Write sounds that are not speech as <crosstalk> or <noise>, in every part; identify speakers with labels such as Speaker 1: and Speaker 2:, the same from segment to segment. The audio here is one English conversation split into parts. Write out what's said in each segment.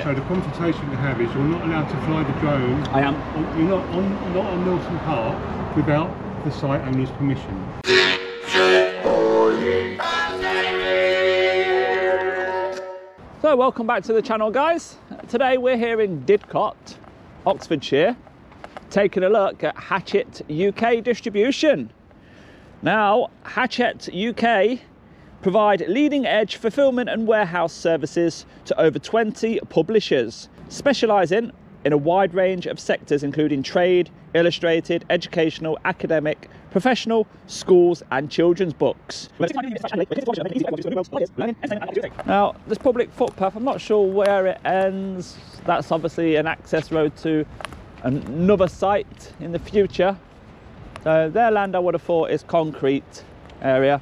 Speaker 1: So the consultation to have is you're not allowed to fly the drone.
Speaker 2: I am.
Speaker 1: You're not on not on Milton Park without the site owner's permission.
Speaker 2: So welcome back to the channel guys. Today we're here in Didcot, Oxfordshire, taking a look at Hachette UK distribution. Now, Hachette UK provide leading edge fulfillment and warehouse services to over 20 publishers, specialising in a wide range of sectors including trade, illustrated, educational, academic, professional, schools and children's books. Now, this public footpath, I'm not sure where it ends. That's obviously an access road to another site in the future. So their land I would have thought is concrete area.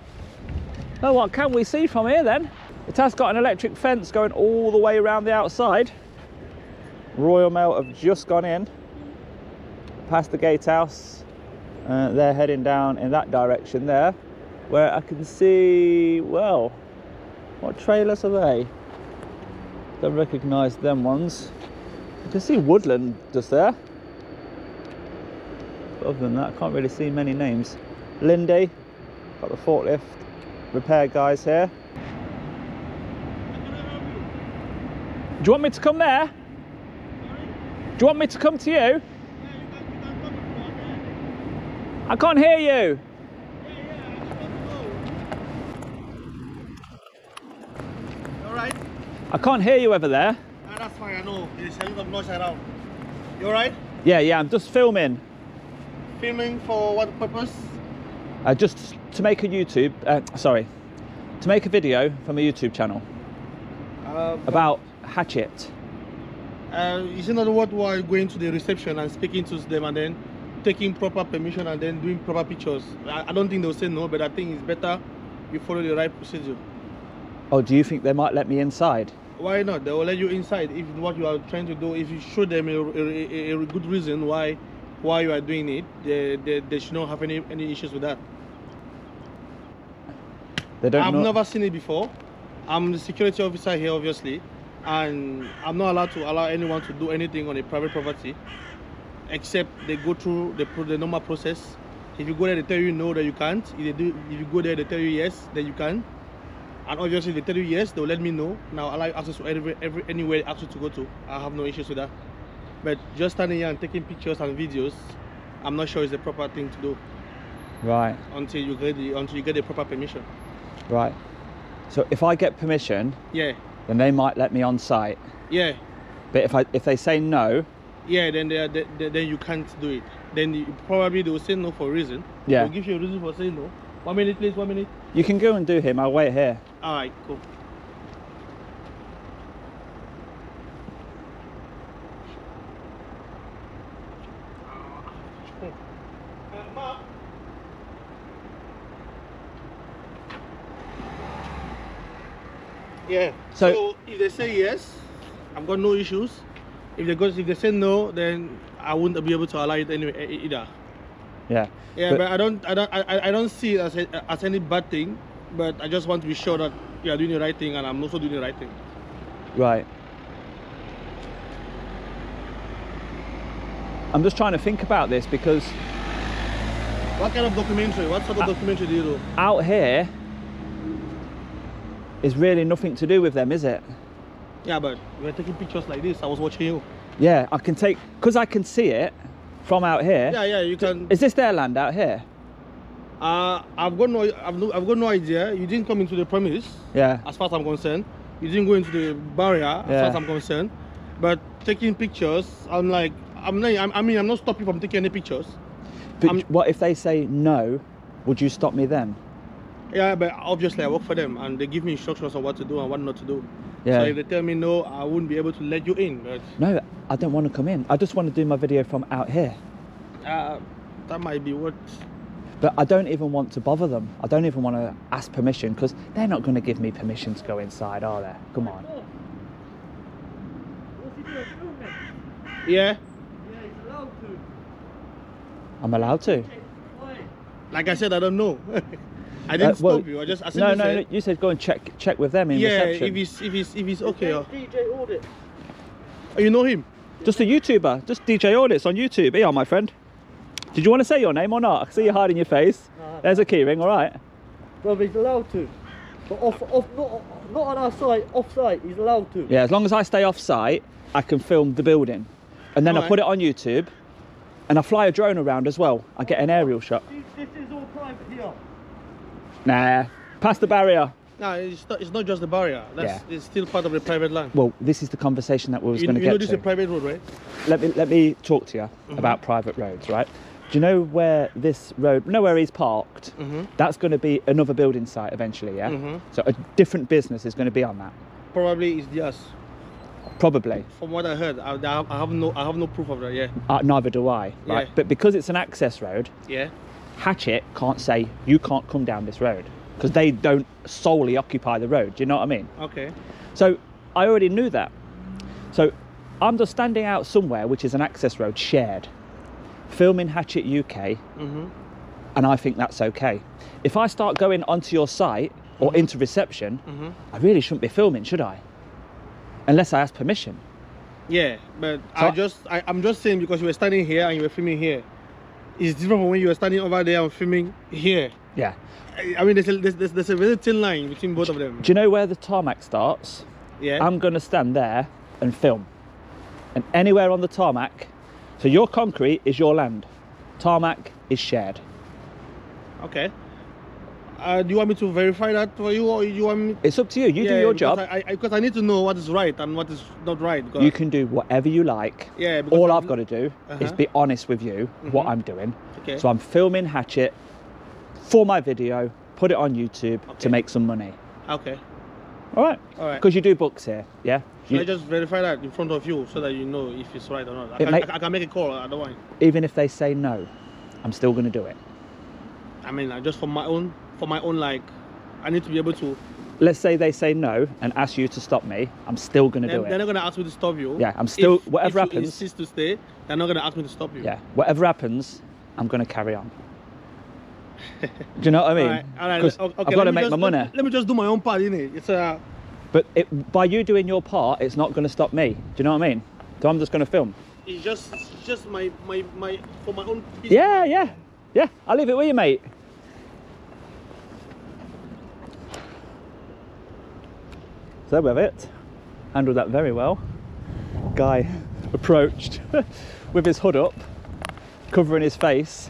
Speaker 2: Oh, what can we see from here then? It has got an electric fence going all the way around the outside. Royal Mail have just gone in, past the gatehouse. Uh, they're heading down in that direction there, where I can see, well, what trailers are they? Don't recognise them ones. You can see Woodland just there. Other than that, I can't really see many names. Linde, got the forklift repair guys here. Do you want me to come there? Do you want me to come to you? I can't hear you.
Speaker 3: Alright?
Speaker 2: I can't hear you over there.
Speaker 3: Ah, that's fine, I know. There's a lot of noise around. You alright?
Speaker 2: Yeah, yeah, I'm just filming.
Speaker 3: Filming for what purpose?
Speaker 2: Uh, just to make a YouTube, uh, sorry, to make a video from a YouTube channel
Speaker 3: Uh,
Speaker 2: about Hachette.
Speaker 3: uh, is it not worthwhile going to the reception and speaking to them and then taking proper permission and then doing proper pictures? I, I don't think they'll say no, but I think it's better you follow the right procedure.
Speaker 2: Oh, do you think they might let me inside?
Speaker 3: Why not? They will let you inside if what you are trying to do, if you show them a, a, a, a good reason why why you are doing it, they, they, they should not have any, any issues with that.
Speaker 2: They don't
Speaker 3: I've
Speaker 2: know.
Speaker 3: never seen it before. I'm the security officer here, obviously, and I'm not allowed to allow anyone to do anything on a private property, except they go through the, the normal process. If you go there, they tell you no, that you can't. If they do, if you go there, they tell you yes, then you can. And obviously, if they tell you yes, they'll let me know. Now, allow access to every, every anywhere they ask you to go to. I have no issues with that. But just standing here and taking pictures and videos, I'm not sure it's the proper thing to do
Speaker 2: Right,
Speaker 3: until you get the until you get the proper permission.
Speaker 2: Right. So if I get permission,
Speaker 3: Yeah,
Speaker 2: then they might let me on site.
Speaker 3: yeah.
Speaker 2: But if I if they say no,
Speaker 3: Yeah, then they, are- they, they- then you can't do it. Then you, probably they will say no for a reason.
Speaker 2: Yeah.
Speaker 3: They'll give you a reason for saying no. One minute, please. One minute.
Speaker 2: you can go and do him. I'll wait here.
Speaker 3: All right, cool. Yeah.
Speaker 2: So-
Speaker 3: So, if they say yes, I've got no issues. If they go, if they say no, then I wouldn't be able to allow it anyway either.
Speaker 2: Yeah.
Speaker 3: Yeah,
Speaker 2: But-
Speaker 3: but, I don't, I don't, I, I don't see it as, a, as any bad thing. But I just want to be sure that you are doing the right thing, and I'm also doing the right thing.
Speaker 2: Right. I'm just trying to think about this because
Speaker 3: What kind of documentary? What
Speaker 2: Uh,
Speaker 3: sort of documentary do you do?
Speaker 2: out here is really nothing to do with them, is it?
Speaker 3: Yeah, but we're taking pictures like this. I was watching you.
Speaker 2: Yeah, I can take because I can see it from out here.
Speaker 3: Yeah, yeah, you can.
Speaker 2: Is this their land out here?
Speaker 3: Uh, I've got no, I've no, I've got no idea. You didn't come into the premise,
Speaker 2: Yeah.
Speaker 3: as far as I'm concerned. You didn't go into the barrier, as
Speaker 2: Yeah.
Speaker 3: far as I'm concerned. But taking pictures, I'm like, I'm not. I'm, I mean, I'm not stopping from taking any pictures.
Speaker 2: But
Speaker 3: I'm-
Speaker 2: what if they say no? Would you stop me then?
Speaker 3: Yeah, but obviously I work for them, and they give me instructions on what to do and what not to do.
Speaker 2: Yeah.
Speaker 3: So if they tell me no, I wouldn't be able to let you in. But
Speaker 2: No, I don't want to come in. I just want to do my video from out here.
Speaker 3: uh, that might be what.
Speaker 2: But I don't even want to bother them. I don't even want to ask permission because they're not going to give me permission to go inside, are they? Come on.
Speaker 3: Yeah. Yeah, he's allowed to.
Speaker 2: I'm allowed to.
Speaker 3: Like I said, I don't know. <laughs> I didn't
Speaker 2: Uh, well,
Speaker 3: stop you. I just I
Speaker 2: No, no,
Speaker 3: said,
Speaker 2: no. You said go and check check with them in
Speaker 3: yeah,
Speaker 2: reception.
Speaker 3: if he's if it's if it's okay.
Speaker 4: DJ audit.
Speaker 3: Oh, you know him?
Speaker 2: Just a YouTuber, just DJ Audits on YouTube. Yeah, my friend. Did you want to say your name or not? I see you hiding your face. There's a keyring, all right.
Speaker 4: Well, he's allowed to. But off, off, not, not on our site, off site, he's allowed to.
Speaker 2: Yeah, as long as I stay off site, I can film the building. And then I
Speaker 3: Alright.
Speaker 2: put it on YouTube and I fly a drone around as well. I get an aerial shot.
Speaker 4: This, this is all private here.
Speaker 2: Nah, past the barrier.
Speaker 3: No, it's not, it's not just the barrier. That's it's still part of the private land.
Speaker 2: Well, this is the conversation that we was going to
Speaker 3: you know
Speaker 2: get
Speaker 3: this
Speaker 2: to.
Speaker 3: is a private road, right?
Speaker 2: let me let me talk to you
Speaker 3: Mm-hmm.
Speaker 2: about private roads, right? Do you know where this road? Know where he's parked?
Speaker 3: Mm-hmm.
Speaker 2: That's going to be another building site eventually, yeah.
Speaker 3: Mhm.
Speaker 2: So a different business is going to be on that,
Speaker 3: Probably it's theirs.
Speaker 2: probably.
Speaker 3: From what I heard, I, I have no I have no proof of that. Yeah.
Speaker 2: Uh, neither do I, right?
Speaker 3: Yeah.
Speaker 2: But because it's an access road,
Speaker 3: Yeah.
Speaker 2: Hachette can't say you can't come down this road because they don't solely occupy the road. Do you know what I mean?
Speaker 3: Okay.
Speaker 2: So I already knew that. So I'm just standing out somewhere which is an access road shared, filming Hachette UK,
Speaker 3: Mm-hmm.
Speaker 2: and I think that's okay. If I start going onto your site or into reception,
Speaker 3: Mm-hmm.
Speaker 2: I really shouldn't be filming, should I? Unless I ask permission.
Speaker 3: Yeah, but
Speaker 2: So-
Speaker 3: I just I, I'm just saying because you were standing here and you were filming here. It's different from when you were standing over there and filming here.
Speaker 2: Yeah.
Speaker 3: I, mean, there's a, there's, there's, there's a very thin line between both of them.
Speaker 2: Do you know where the tarmac starts?
Speaker 3: Yeah.
Speaker 2: I'm going to stand there and film. And anywhere on the tarmac, so your concrete is your land, tarmac is shared.
Speaker 3: okay. Uh, do you want me to verify that for you, or you want me?
Speaker 2: It's up to you. You do
Speaker 3: Yeah,
Speaker 2: your
Speaker 3: because
Speaker 2: job.
Speaker 3: I, I, because I need to know what is right and what is not right.
Speaker 2: You can do whatever you like.
Speaker 3: Yeah. Because
Speaker 2: All I've got to do is
Speaker 3: Uh-huh.
Speaker 2: be honest with you what
Speaker 3: Mhm.
Speaker 2: I'm doing.
Speaker 3: Okay.
Speaker 2: So I'm filming Hachette for my video, put it on YouTube
Speaker 3: Okay.
Speaker 2: to make some money.
Speaker 3: okay.
Speaker 2: All right?
Speaker 3: All right.
Speaker 2: Because you do books here, yeah?
Speaker 3: Should
Speaker 2: You-
Speaker 3: I just verify that in front of you so that you know if it's right or not? I, can,
Speaker 2: may-
Speaker 3: I, can make a call. I don't mind.
Speaker 2: even if they say no, I'm still going to do it.
Speaker 3: I mean, like, just for my own, for my own, like, I need to be able to.
Speaker 2: Let's say they say no and ask you to stop me, I'm still going to
Speaker 3: They're,
Speaker 2: do
Speaker 3: they're
Speaker 2: it.
Speaker 3: not gonna ask me to stop you.
Speaker 2: Yeah, I'm still-
Speaker 3: If,
Speaker 2: whatever
Speaker 3: if you
Speaker 2: happens-
Speaker 3: insist to stay, they're not gonna ask me to stop you.
Speaker 2: Yeah, whatever happens, I'm going to carry on. do you know what I <laughs> mean?
Speaker 3: All right. All right. Okay,
Speaker 2: I've got to make
Speaker 3: just,
Speaker 2: my money.
Speaker 3: Let, let me just do my own part, innit? It's uh,
Speaker 2: But it, by you doing your part, it's not going to stop me. Do you know what I mean? So I'm just going to film.
Speaker 3: it's just, just my, my, my, for my own.
Speaker 2: Yeah, yeah, yeah. I'll leave it with you, mate. So with it, handled that very well. Guy <laughs> approached <laughs> with his hood up, covering his face.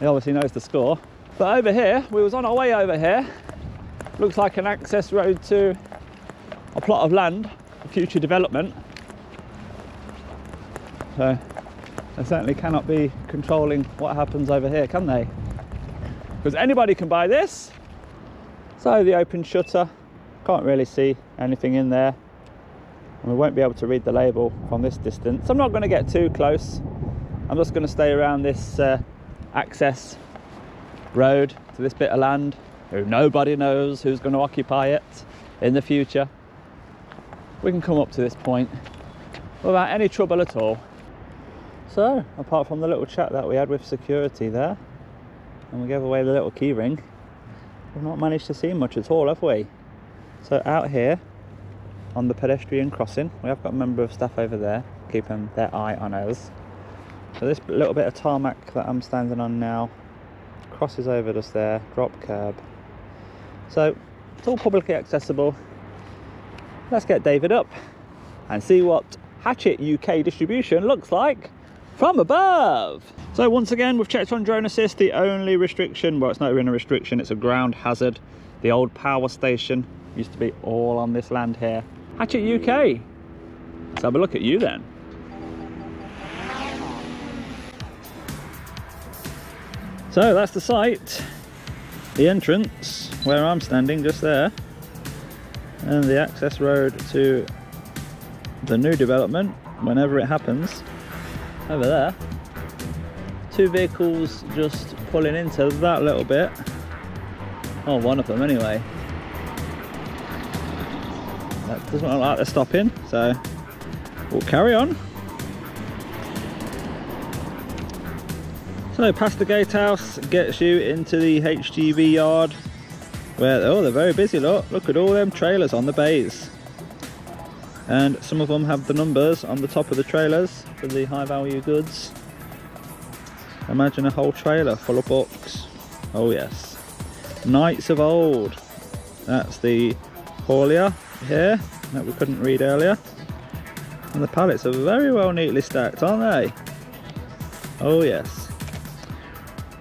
Speaker 2: He obviously knows the score. But over here, we was on our way over here. Looks like an access road to a plot of land for future development. So they certainly cannot be controlling what happens over here, can they? Because anybody can buy this. So the open shutter, can't really see anything in there. And we won't be able to read the label from this distance. I'm not going to get too close. I'm just going to stay around this uh, access road to this bit of land who nobody knows who's going to occupy it in the future. We can come up to this point without any trouble at all. So, apart from the little chat that we had with security there, and we gave away the little key ring, we've not managed to see much at all, have we? So, out here on the pedestrian crossing, we have got a member of staff over there keeping their eye on us. So, this little bit of tarmac that I'm standing on now crosses over just there, drop curb. So, it's all publicly accessible. Let's get David up and see what Hachette UK distribution looks like from above. So once again, we've checked on drone assist. The only restriction, well, it's not even a restriction, it's a ground hazard. The old power station used to be all on this land here. Hachette UK. Let's have a look at you then. So that's the site, the entrance where I'm standing just there, and the access road to the new development whenever it happens over there two vehicles just pulling into that little bit oh one of them anyway that doesn't look like they're stopping so we'll carry on so past the gatehouse gets you into the HGV yard where oh they're very busy look look at all them trailers on the bays And some of them have the numbers on the top of the trailers for the high value goods. Imagine a whole trailer full of books. Oh yes. Knights of Old. That's the haulier here that we couldn't read earlier. And the pallets are very well neatly stacked, aren't they? Oh yes.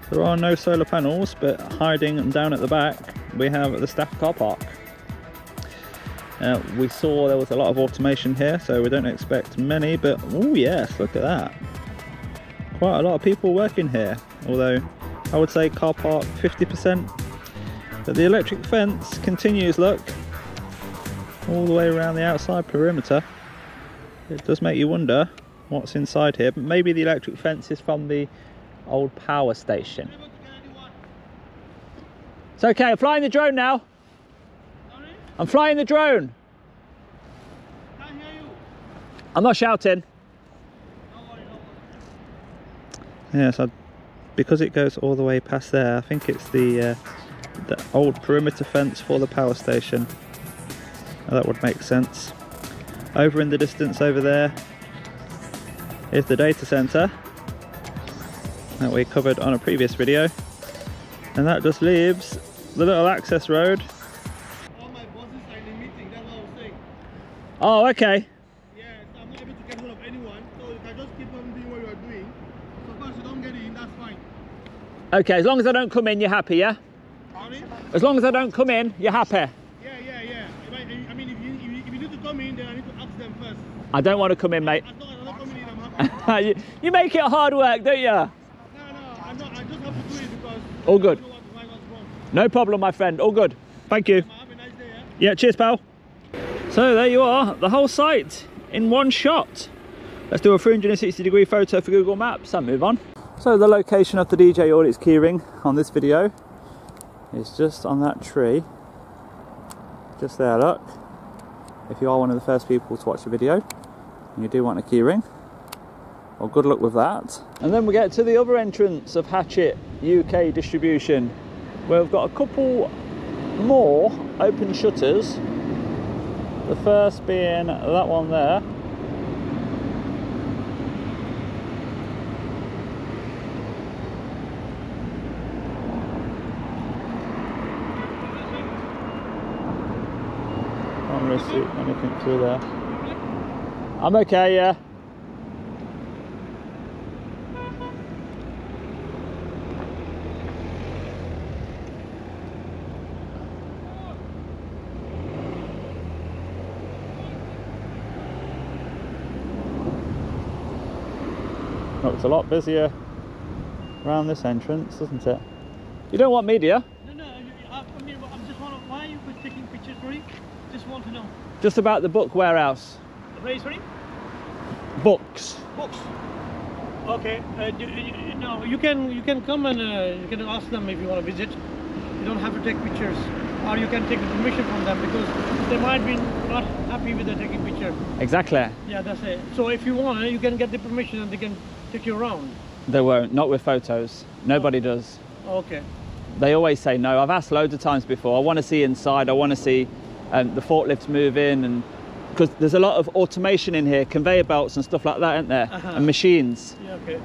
Speaker 2: There are no solar panels, but hiding down at the back, we have the staff car park. Uh, we saw there was a lot of automation here, so we don't expect many, but oh yes, look at that. Quite a lot of people working here, although I would say car park 50%. But the electric fence continues, look, all the way around the outside perimeter. It does make you wonder what's inside here, but maybe the electric fence is from the old power station. It's okay, I'm flying the drone now. I'm flying the drone. I'm not shouting. Yes, I, because it goes all the way past there, I think it's the, uh, the old perimeter fence for the power station. That would make sense. Over in the distance over there is the data center that we covered on a previous video. And that just leaves the little access road.
Speaker 3: All my bosses are in a meeting, that's what I was saying.
Speaker 2: Oh, okay.
Speaker 3: Yeah, I'm not able to get hold of anyone, so you can just keep on doing what you are doing. So far as you don't get in, that's fine.
Speaker 2: Okay, as long as I don't come in, you're happy, yeah? As long as I don't come in, you're happy.
Speaker 3: Yeah, yeah, yeah. If I, I mean, if you, if, you, if you need to come in, then I need to ask them first.
Speaker 2: I don't want to come in, mate. <laughs> You, you make it hard work, don't you?
Speaker 3: no, no, I'm not, I just have to do it because
Speaker 2: All good. No problem, my friend. All good. Thank you.
Speaker 3: Nice day, yeah?
Speaker 2: Yeah, cheers, pal. So there you are, the whole site in one shot. Let's do a 360 degree photo for Google Maps and move on. So the location of the DJ Audits keyring on this video is just on that tree. Just there, look. If you are one of the first people to watch the video you do want a keyring, well good luck with that. And then we get to the other entrance of Hachette UK distribution where we've got a couple more open shutters. The first being that one there. Can't really see anything through there. I'm okay, yeah. Looks a lot busier around this entrance, doesn't it? You don't want media?
Speaker 5: No, no, I, I mean, I'm just wondering why you taking pictures for it? Just want to know.
Speaker 2: Just about the book warehouse.
Speaker 5: For?
Speaker 2: Books.
Speaker 5: Books. Okay. Uh, do, you, no, you can you can come and uh, you can ask them if you want to visit. You don't have to take pictures, or you can take permission from them because they might be not happy with the taking picture.
Speaker 2: Exactly.
Speaker 5: Yeah, that's it. So if you want, you can get the permission and they can take you around.
Speaker 2: They won't. Not with photos. Nobody does.
Speaker 5: Okay.
Speaker 2: They always say no. I've asked loads of times before. I want to see inside. I want to see um, the forklifts move in, and because there's a lot of automation in here, conveyor belts and stuff like that, aren't there?
Speaker 5: Uh-huh.
Speaker 2: And machines.
Speaker 5: Yeah, okay.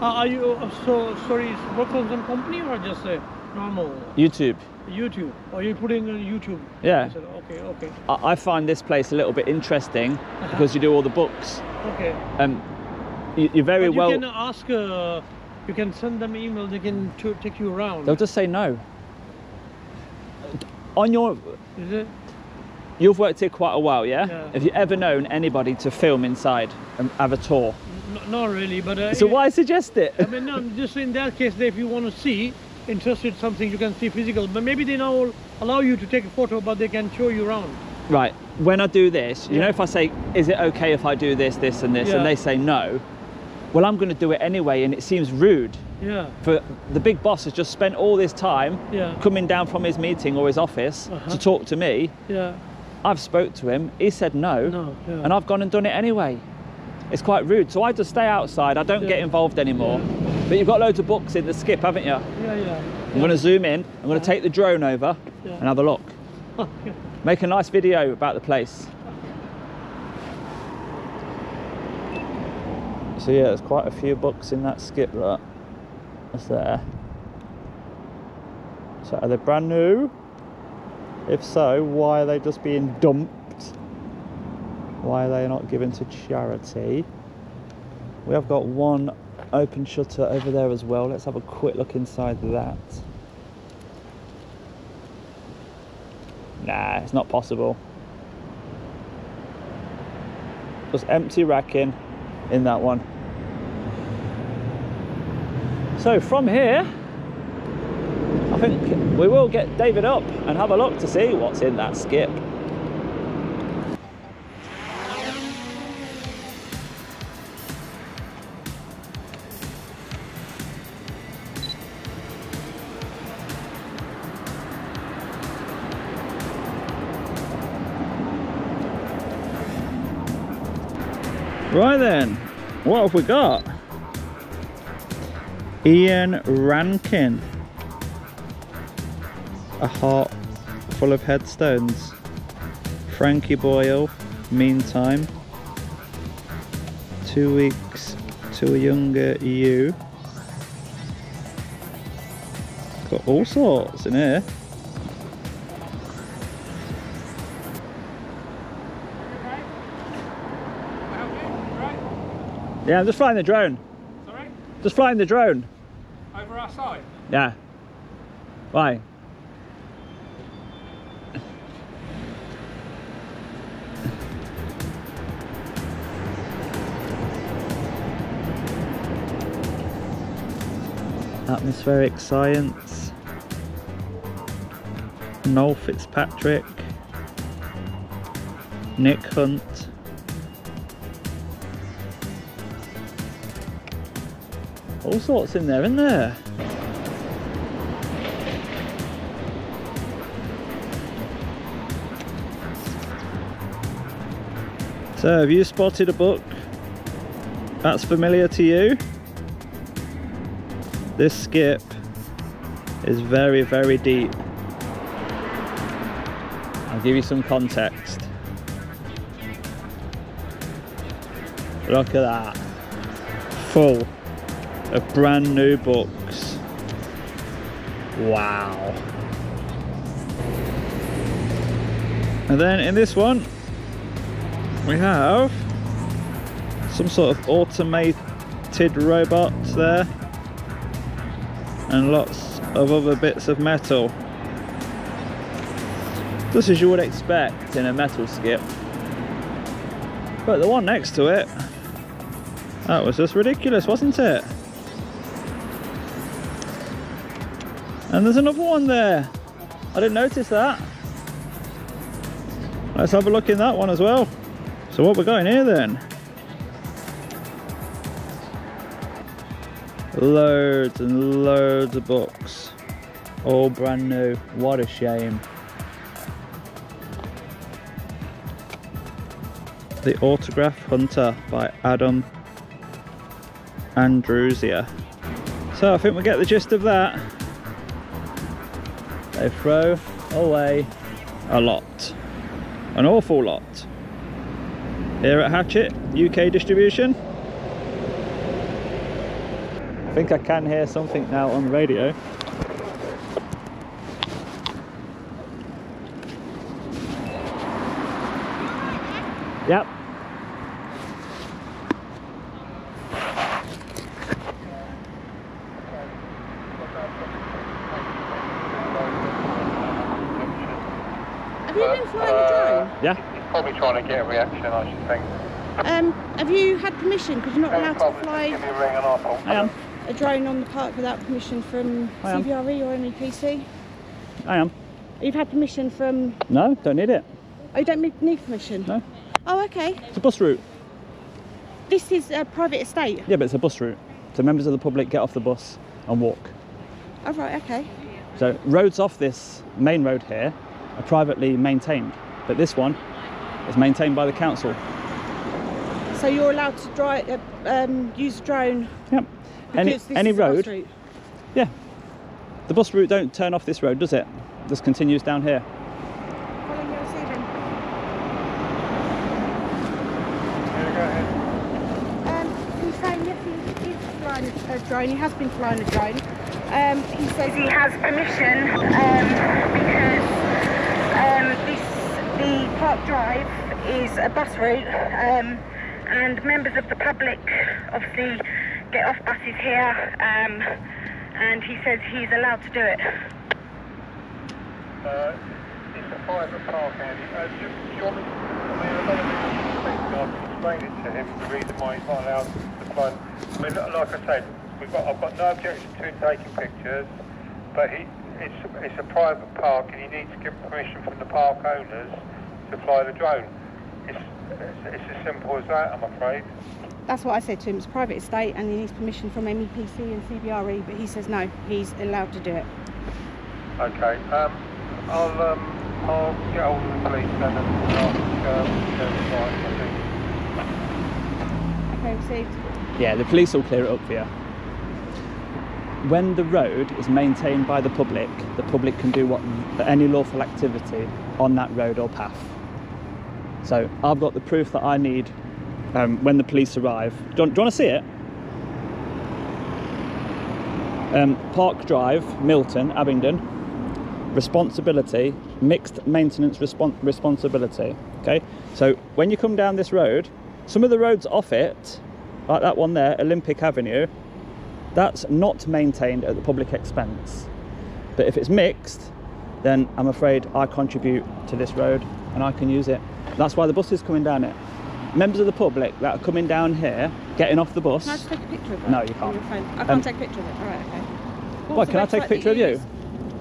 Speaker 5: Uh, are you uh, so sorry? Is Brooklyn some company or just a normal
Speaker 2: YouTube.
Speaker 5: YouTube? Or you putting on YouTube?
Speaker 2: Yeah.
Speaker 5: Said, okay, okay,
Speaker 2: I, I find this place a little bit interesting because you do all the books.
Speaker 5: okay.
Speaker 2: Um, you, you're very
Speaker 5: you
Speaker 2: well.
Speaker 5: can ask. Uh, you can send them email. They can take you around.
Speaker 2: They'll just say no. On your,
Speaker 5: Is it?
Speaker 2: You've worked here quite a while, yeah?
Speaker 5: Yeah.
Speaker 2: Have you ever known anybody to film inside and have a tour?
Speaker 5: N- not really, but. Uh,
Speaker 2: So why suggest it?
Speaker 5: I mean, no, just in that case, if you want to see, interested something, you can see physical. But maybe they now allow you to take a photo, but they can show you around.
Speaker 2: Right, when I do this, you know, if I say, is it okay if I do this, this, and this,
Speaker 5: Yeah.
Speaker 2: and they say no, well, I'm going to do it anyway, and it seems rude.
Speaker 5: Yeah.
Speaker 2: For the big boss has just spent all this time
Speaker 5: Yeah.
Speaker 2: coming down from his meeting or his office
Speaker 5: Uh-huh.
Speaker 2: to talk to me.
Speaker 5: Yeah.
Speaker 2: I've spoke to him, he said no,
Speaker 5: no yeah.
Speaker 2: and I've gone and done it anyway. It's quite rude. So I just stay outside, I don't
Speaker 5: yeah.
Speaker 2: get involved anymore. Yeah. But you've got loads of books in the skip, haven't you?
Speaker 5: Yeah, yeah.
Speaker 2: I'm gonna zoom in, I'm gonna take the drone over and have a look. <laughs> Make a nice video about the place. So yeah, there's quite a few books in that skip that. That's there. So are they brand new? If so, why are they just being dumped? Why are they not given to charity? We have got one open shutter over there as well. Let's have a quick look inside that. Nah, it's not possible. Just empty racking in that one. So from here, I think we will get David up and have a look to see what's in that skip. Right then, what have we got? Ian Rankin. A heart full of headstones. Frankie Boyle, meantime. Two weeks to a younger you. Got all sorts in here. Yeah, I'm just flying the drone.
Speaker 6: Sorry?
Speaker 2: Just flying the drone.
Speaker 6: Over our side?
Speaker 2: Yeah. Why? Atmospheric science. Noel Fitzpatrick. Nick Hunt. All sorts in there, isn't there? So, have you spotted a book that's familiar to you? This skip is very, very deep. I'll give you some context. Look at that. Full of brand new books. Wow. And then in this one, we have some sort of automated robots there and lots of other bits of metal. Just as you would expect in a metal skip. But the one next to it, that was just ridiculous, wasn't it? And there's another one there. I didn't notice that. Let's have a look in that one as well. So what we're going here then? Loads and loads of books. All brand new. What a shame. The Autograph Hunter by Adam Andrusier. So I think we get the gist of that. They throw away a lot. An awful lot. Here at Hachette, UK distribution. I think I can hear something now on the radio. Yep.
Speaker 7: Have you been flying a drone?
Speaker 2: Yeah.
Speaker 6: Probably trying to get a reaction, I should think.
Speaker 7: Um, have you had permission? Because you're not allowed to fly
Speaker 6: Give me a ring and I'll talk.
Speaker 2: I am.
Speaker 7: A drone on the park without permission from. CBRE or MEPC.
Speaker 2: I am.
Speaker 7: You've had permission from.
Speaker 2: No, don't need it.
Speaker 7: Oh, you don't need- need permission.
Speaker 2: No.
Speaker 7: Oh, okay.
Speaker 2: It's a bus route.
Speaker 7: This is a private estate.
Speaker 2: Yeah, but it's a bus route. So members of the public get off the bus and walk.
Speaker 7: Oh, right. Okay.
Speaker 2: So roads off this main road here are privately maintained, but this one is maintained by the council.
Speaker 7: So you're allowed to drive, uh, um, use a drone
Speaker 2: Yep.
Speaker 7: Because
Speaker 2: Any
Speaker 7: this
Speaker 2: any
Speaker 7: is
Speaker 2: road.
Speaker 7: route.
Speaker 2: Yeah. The bus route don't turn off this road, does it? This continues down here.
Speaker 7: Colin, you're receiving.
Speaker 6: Yeah, go ahead.
Speaker 7: Um, can you say flying a, a drone. He has been flying a drone. Um, he says he has permission um, because um, this the Park Drive is a bus route, um, and members of the public obviously get off buses here. Um, and he says he's allowed to do it.
Speaker 6: Uh, it's a private park, Andy. Uh, do, do you want me to, I mean, I explain it to him, the reason why he's not allowed to fly. I mean, like I said, we've got, I've got no objection to him taking pictures, but he, it's, it's a private park and he needs to get permission from the park owners to fly the drone. It's, it's, it's as simple as that, I'm afraid.
Speaker 7: That's what I said to him. It's private estate and he needs permission from MEPC and CBRE, but he says no, he's allowed to do it.
Speaker 6: Okay, um, I'll, um, I'll get hold of the police then and ask, um, them to I think.
Speaker 7: Okay, received.
Speaker 2: Yeah, the police will clear it up for you. When the road is maintained by the public, the public can do what any lawful activity on that road or path. So I've got the proof that I need um, when the police arrive. Do you, want, do you want to see it? Um, Park Drive, Milton, Abingdon. Responsibility, mixed maintenance respon- responsibility. Okay, so when you come down this road, some of the roads off it, like that one there, Olympic Avenue, that's not maintained at the public expense. But if it's mixed, then I'm afraid I contribute to this road and I can use it. That's why the bus is coming down it. Members of the public that are coming down here, getting off the bus.
Speaker 7: Can I just take a picture of it?
Speaker 2: No, you can't.
Speaker 7: I can't
Speaker 2: Um,
Speaker 7: take a picture of it. All right, okay.
Speaker 2: Why,
Speaker 7: What's
Speaker 2: can I take a picture of you?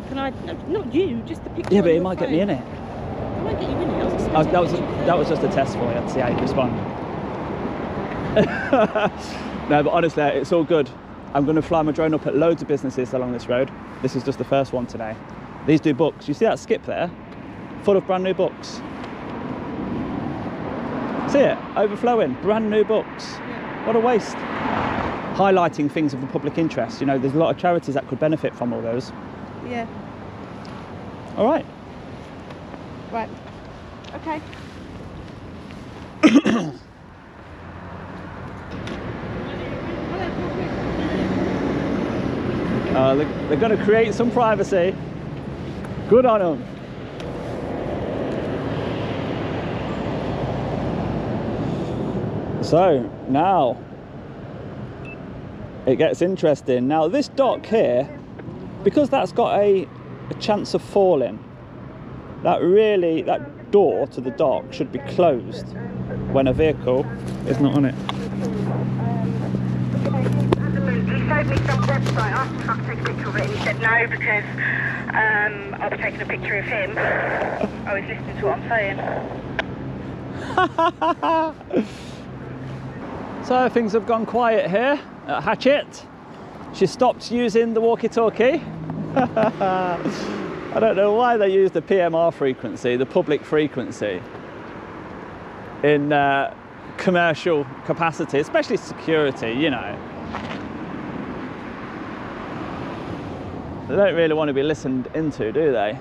Speaker 7: Can I? No, not you, just the picture.
Speaker 2: Yeah, but it might get me in it.
Speaker 7: I won't get you in it. I was
Speaker 2: Oh, that was
Speaker 7: a
Speaker 2: that was just a test for you to see how you respond. <laughs> no, but honestly, it's all good. I'm going to fly my drone up at loads of businesses along this road. This is just the first one today. These do books. You see that skip there? Full of brand new books. See it? Overflowing. Brand new books. What a waste. Highlighting things of the public interest. You know, there's a lot of charities that could benefit from all those.
Speaker 7: Yeah.
Speaker 2: All right.
Speaker 7: Right. Okay. <coughs>
Speaker 2: Uh, they're, they're going to create some privacy. Good on them. So now it gets interesting. Now this dock here, because that's got a, a chance of falling, that really that door to the dock should be closed when a vehicle is not on it.
Speaker 8: He showed me some website, asked me if I could take a picture of it, and he said no because um, I was taking a picture of him. I was listening to what I'm saying. <laughs>
Speaker 2: So things have gone quiet here at Hachette. She stopped using the walkie-talkie. <laughs> I don't know why they use the PMR frequency, the public frequency, in uh, commercial capacity, especially security, you know. They don't really want to be listened into, do they?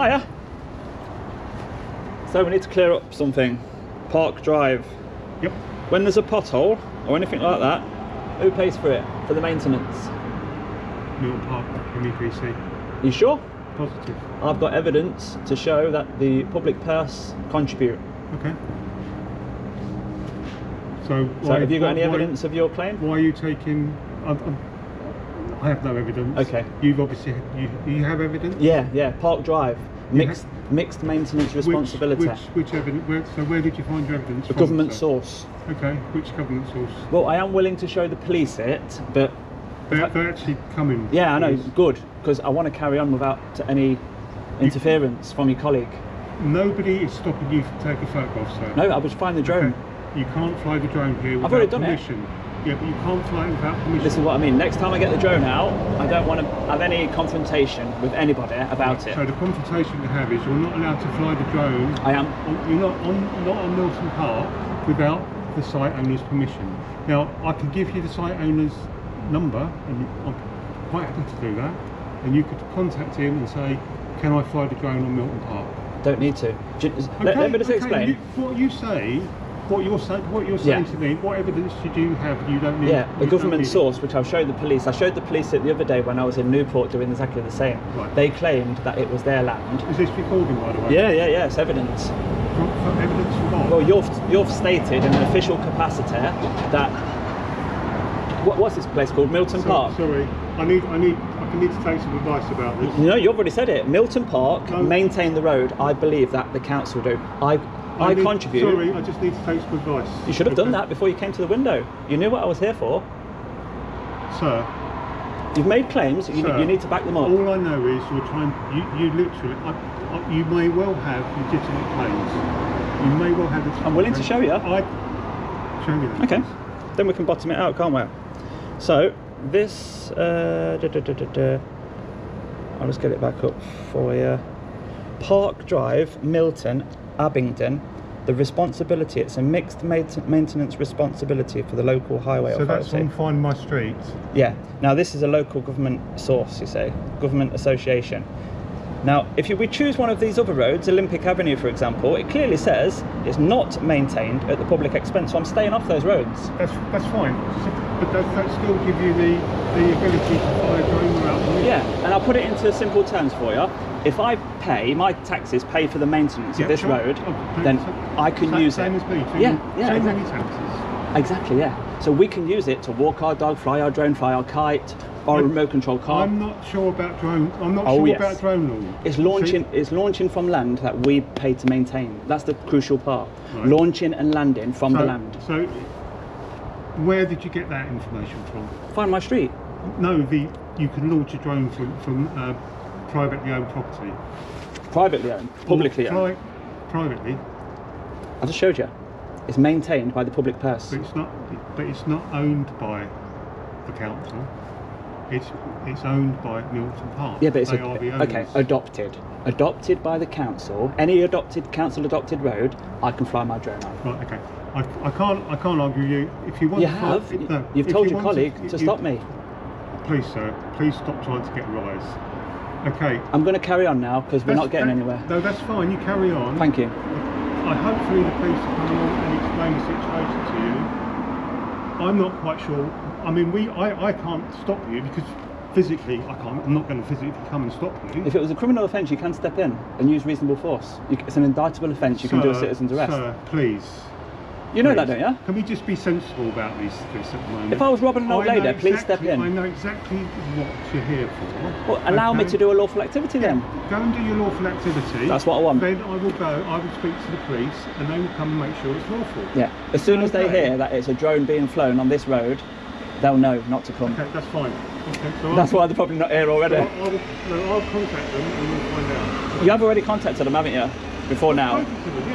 Speaker 2: Hiya. So we need to clear up something. Park Drive.
Speaker 1: Yep.
Speaker 2: When there's a pothole or anything like that, who pays for it? For the maintenance?
Speaker 1: Milton Park, MEPC.
Speaker 2: You sure?
Speaker 1: Positive.
Speaker 2: I've got evidence to show that the public purse contribute.
Speaker 1: Okay. So,
Speaker 2: So
Speaker 1: why,
Speaker 2: have you got any
Speaker 1: why-
Speaker 2: evidence of your claim?
Speaker 1: Why are you taking? I'm, I'm, I have no evidence.
Speaker 2: Okay.
Speaker 1: You've obviously you, you have evidence.
Speaker 2: Yeah, yeah, Park Drive.
Speaker 1: You
Speaker 2: Mixed mixed maintenance responsibility.
Speaker 1: Which, which, which evidence? Where, so where did you find your evidence?
Speaker 2: a
Speaker 1: from,
Speaker 2: government source.
Speaker 1: Okay. Which government source?
Speaker 2: Well, I am willing to show the police it, but
Speaker 1: They're, they're actually coming.
Speaker 2: yeah, I know, good, because I want to carry on without any interference from your colleague.
Speaker 1: Nobody is stopping you from taking photographs, sir.
Speaker 2: No, I was flying the drone.
Speaker 1: Okay. You can't fly the drone here without
Speaker 2: already done it.
Speaker 1: Yeah, but you can't fly it without permission.
Speaker 2: This is what I mean. Next time I get the drone out, I don't want to have any confrontation with anybody about it.
Speaker 1: So the confrontation you have is you're not allowed to fly the drone.
Speaker 2: I am.
Speaker 1: On, you're not on not on Milton Park without the site owner's permission. Now I can give you the site owner's number, and I'm quite happy to do that. And you could contact him and say, can I fly the drone on Milton Park?
Speaker 2: Don't need to. Do you- let, let me just
Speaker 1: okay,
Speaker 2: explain.
Speaker 1: You, what you say, what you're saying, what you're saying
Speaker 2: Yeah.
Speaker 1: to me, what evidence did you have? You don't need.
Speaker 2: Yeah, a government source, which I've showed the police. I showed the police it the other day when I was in Newport doing exactly the same.
Speaker 1: Right.
Speaker 2: They claimed that it was their land.
Speaker 1: Is this recording, by the way?
Speaker 2: Yeah, yeah, yeah, it's evidence.
Speaker 1: For, for evidence for what?
Speaker 2: Well, you've, you've stated in an official capacity that. What, what's this place called? Milton
Speaker 1: So-
Speaker 2: Park?
Speaker 1: Sorry, I need, I need, I need to take some advice about this.
Speaker 2: You know, you've already said it. Milton Park
Speaker 1: No.
Speaker 2: maintain the road. I believe that the council do. I, I,
Speaker 1: need-
Speaker 2: contribute.
Speaker 1: Sorry, I just need to take some advice.
Speaker 2: You should have done that before you came to the window. You knew what I was here for.
Speaker 1: Sir,
Speaker 2: You've made claims. You,
Speaker 1: Sir,
Speaker 2: you need to back them up.
Speaker 1: all I know is you're trying. You, you literally. I, I, you may well have legitimate claims. You may well have. legitimate
Speaker 2: I'm willing to show you.
Speaker 1: I show me that.
Speaker 2: Okay,
Speaker 1: please.
Speaker 2: then we can bottom it out, can't we? So this, uh, da, da, da. I'll just get it back up for you. Park Drive, Milton, Abingdon. The responsibility, it's a mixed maintenance responsibility for the local highway
Speaker 1: So that's
Speaker 2: authority.
Speaker 1: on Find My Street.
Speaker 2: Yeah. Now this is a local government source, you say, government association. Now, if you, we choose one of these other roads, Olympic Avenue, for example, it clearly says it's not maintained at the public expense. So I'm staying off those roads.
Speaker 1: That's that's fine. But does that still give you the the ability to fly a drone permission?
Speaker 2: Yeah, and I'll put it into simple terms for you. If I pay, my taxes pay for the maintenance
Speaker 1: Yeah,
Speaker 2: of this
Speaker 1: sure.
Speaker 2: road,
Speaker 1: Oh,
Speaker 2: then I can use
Speaker 1: same
Speaker 2: it.
Speaker 1: as me. So
Speaker 2: Yeah, yeah,
Speaker 1: Same
Speaker 2: exactly.
Speaker 1: many taxes.
Speaker 2: Exactly, yeah. So we can use it to walk our dog, fly our drone, fly our kite, or a remote control car.
Speaker 1: I'm not sure about drone. I'm not
Speaker 2: Oh,
Speaker 1: sure
Speaker 2: yes.
Speaker 1: about drone law.
Speaker 2: It's
Speaker 1: See?
Speaker 2: launching. It's launching from land that we pay to maintain. That's the crucial part.
Speaker 1: Right.
Speaker 2: Launching and landing from
Speaker 1: so,
Speaker 2: the land.
Speaker 1: So, where did you get that information from?
Speaker 2: Find my street.
Speaker 1: No, the you can launch a drone from from uh, privately owned property.
Speaker 2: Privately owned, publicly
Speaker 1: Or
Speaker 2: owned.
Speaker 1: pri- privately,
Speaker 2: I just showed you. It's maintained by the public purse.
Speaker 1: but it's not. But it's not owned by the council. It's it's owned by Milton Park.
Speaker 2: Yeah, but it's
Speaker 1: they
Speaker 2: a, okay. Adopted. Adopted by the council. Any adopted council adopted road, I can fly my drone on.
Speaker 1: Right. Okay. I, I can't I can't argue you. If you want
Speaker 2: You
Speaker 1: to
Speaker 2: have.
Speaker 1: no,
Speaker 2: You've told
Speaker 1: you
Speaker 2: your colleague to
Speaker 1: you-
Speaker 2: stop me.
Speaker 1: Please, sir. Please stop trying to get a rise. Okay.
Speaker 2: I'm going to carry on now because we're not getting
Speaker 1: that-
Speaker 2: anywhere.
Speaker 1: No, that's fine. You carry on.
Speaker 2: Thank you.
Speaker 1: I hopefully the police will come along and explain the situation to you. I'm not quite sure. I mean, we I, I can't stop you because physically I can't. I'm not going to physically come and stop you.
Speaker 2: If it was a criminal offence, you can step in and use reasonable force. You, it's an indictable offence. You can do a citizen's arrest.
Speaker 1: Sir, please.
Speaker 2: You know that, don't you?
Speaker 1: Can we just be sensible about these this at the moment?
Speaker 2: If I was robbing an old lady, please step in.
Speaker 1: I know exactly what you're here for.
Speaker 2: Well, allow me to do a lawful activity then.
Speaker 1: Go and do your lawful activity.
Speaker 2: That's what I want.
Speaker 1: Then I will go. I will speak to the police, and they will come and make sure it's lawful.
Speaker 2: Yeah. As soon as they hear that it's a drone being flown on this road, they'll know not to come.
Speaker 1: Okay, that's fine. Okay, so
Speaker 2: That's
Speaker 1: I'll,
Speaker 2: why they're probably not here already.
Speaker 1: So I will, no, I'll contact them and we'll find out.
Speaker 2: You have already contacted them, haven't you? Before now.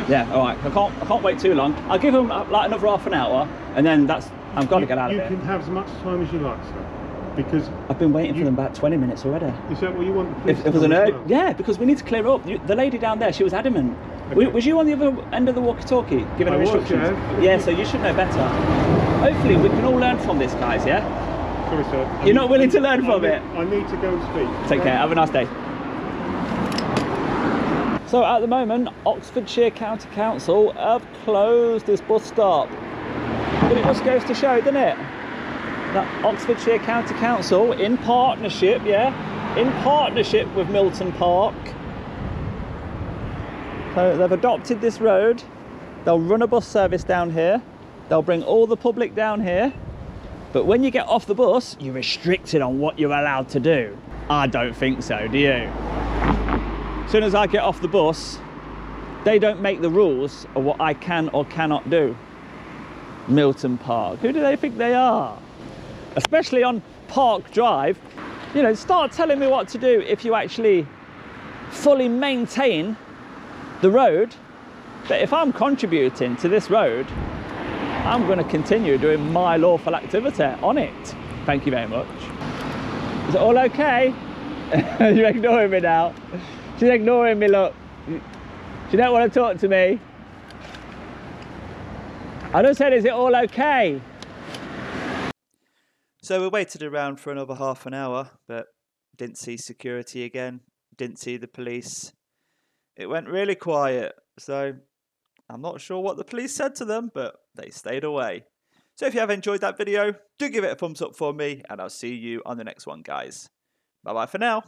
Speaker 2: Yeah. All right. I can't. I can't wait too long. I'll give them uh, like another half an hour, and then that's. I've got to get out of here.
Speaker 1: You can have as much time as you like, sir. Because
Speaker 2: I've been waiting for them about 20 minutes already.
Speaker 1: is that what you want?
Speaker 2: If it was an yeah, because we need to clear up. You, the lady down there, she was adamant.
Speaker 1: Okay.
Speaker 2: Was you on the other end of the walkie-talkie giving
Speaker 1: I
Speaker 2: her
Speaker 1: was,
Speaker 2: instructions?
Speaker 1: yeah.
Speaker 2: Yeah, so you should know better. Hopefully, we can all learn from this, guys. Yeah.
Speaker 1: Sorry, sir.
Speaker 2: You're not
Speaker 1: need-
Speaker 2: willing to learn
Speaker 1: I
Speaker 2: from
Speaker 1: need-
Speaker 2: it?
Speaker 1: I need to go and speak.
Speaker 2: Take care. Have a nice day. So at the moment, Oxfordshire County Council have closed this bus stop. But it just goes to show, doesn't it? That Oxfordshire County Council, in partnership, yeah, in partnership with Milton Park, so they've adopted this road. They'll run a bus service down here. They'll bring all the public down here. But when you get off the bus, you're restricted on what you're allowed to do. I don't think so, do you? As soon as I get off the bus, they don't make the rules of what I can or cannot do. Milton Park, who do they think they are? Especially on Park Drive. You know, start telling me what to do if you actually fully maintain the road. But if I'm contributing to this road, I'm going to continue doing my lawful activity on it. Thank you very much. Is it all okay? <laughs> You're ignoring me now. She's ignoring me, look. She don't want to talk to me. I just said, is it all okay?
Speaker 9: So we waited around for another half an hour, but didn't see security again.
Speaker 2: didn't see the police. It went really quiet, so I'm not sure what the police said to them, but they stayed away. So if you have enjoyed that video, do give it a thumbs up for me, and I'll see you on the next one, guys. Bye bye for now.